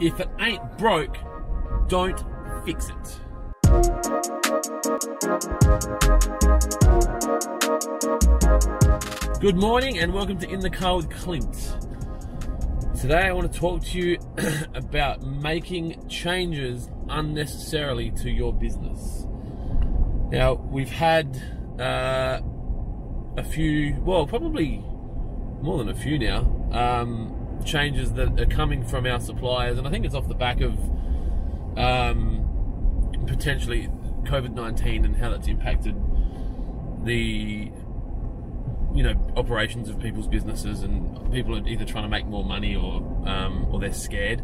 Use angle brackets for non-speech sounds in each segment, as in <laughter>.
If it ain't broke, don't fix it. Good morning and welcome to In the Car with Clint. Today I want to talk to you <clears throat> about making changes unnecessarily to your business. Now, we've had uh, a few, well, probably more than a few now, um, changes that are coming from our suppliers, and I think it's off the back of um, potentially COVID 19 and how that's impacted the you know operations of people's businesses and people are either trying to make more money or um, or they're scared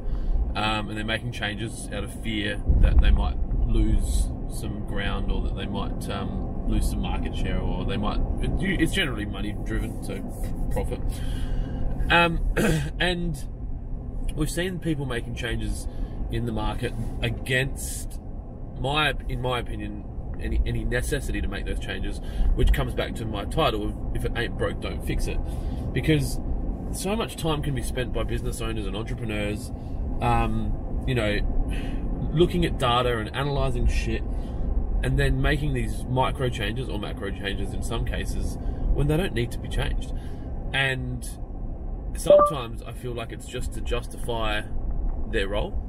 um, and they're making changes out of fear that they might lose some ground or that they might um, lose some market share or they might it's generally money driven so profit um, <clears throat> and we've seen people making changes in the market against my in my opinion any any necessity to make those changes, which comes back to my title of if it ain't broke, don't fix it. Because so much time can be spent by business owners and entrepreneurs, um, you know, looking at data and analyzing shit, and then making these micro changes or macro changes in some cases when they don't need to be changed. And sometimes I feel like it's just to justify their role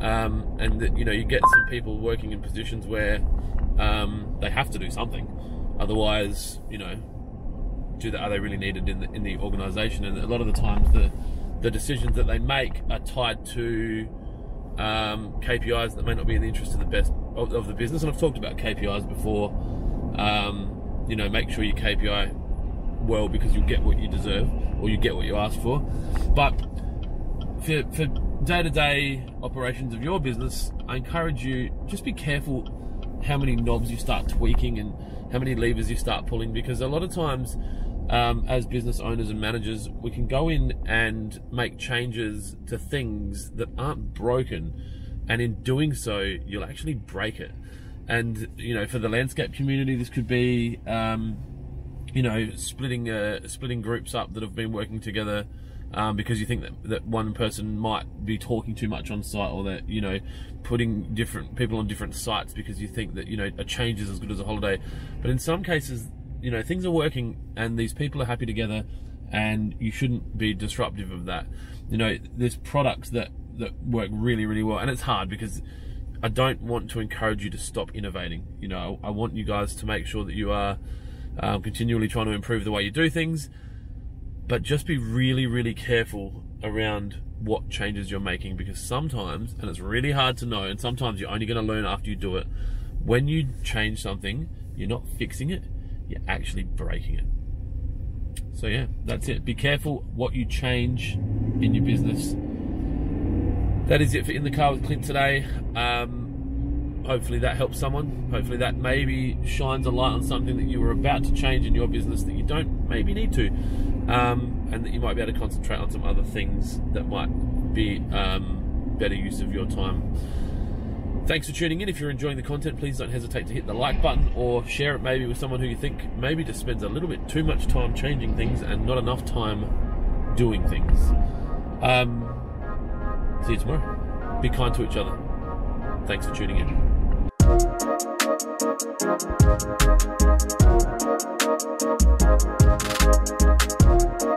um, and that you know you get some people working in positions where um, they have to do something, otherwise you know do are they really needed in the in the organisation? And a lot of the times the the decisions that they make are tied to um, KPIs that may not be in the interest of the best of, of the business. And I've talked about KPIs before. Um, you know, make sure your KPI well because you'll get what you deserve or you get what you ask for. But for, day-to-day operations of your business, I encourage you just be careful how many knobs you start tweaking and how many levers you start pulling because a lot of times um, as business owners and managers, we can go in and make changes to things that aren't broken, and in doing so, you'll actually break it. And you know, for the landscape community, this could be, um, you know, splitting uh, splitting groups up that have been working together um, because you think that, that one person might be talking too much on site or that, you know, putting different people on different sites because you think that, you know, a change is as good as a holiday. But in some cases, you know, things are working and these people are happy together and you shouldn't be disruptive of that. You know, there's products that, that work really, really well and it's hard because I don't want to encourage you to stop innovating. You know, I want you guys to make sure that you are um, continually trying to improve the way you do things but just be really, really careful around what changes you're making because sometimes, and it's really hard to know, and sometimes you're only going to learn after you do it, when you change something, you're not fixing it, you're actually breaking it. So, yeah, that's it. Be careful what you change in your business. That is it for In the Car with Clint today. Um, hopefully that helps someone. Hopefully that maybe shines a light on something that you were about to change in your business that you don't maybe need to um, and that you might be able to concentrate on some other things that might be um, better use of your time. Thanks for tuning in. If you're enjoying the content, please don't hesitate to hit the like button or share it maybe with someone who you think maybe just spends a little bit too much time changing things and not enough time doing things. Um, see you tomorrow. Be kind to each other. Thanks for tuning in. Thank you.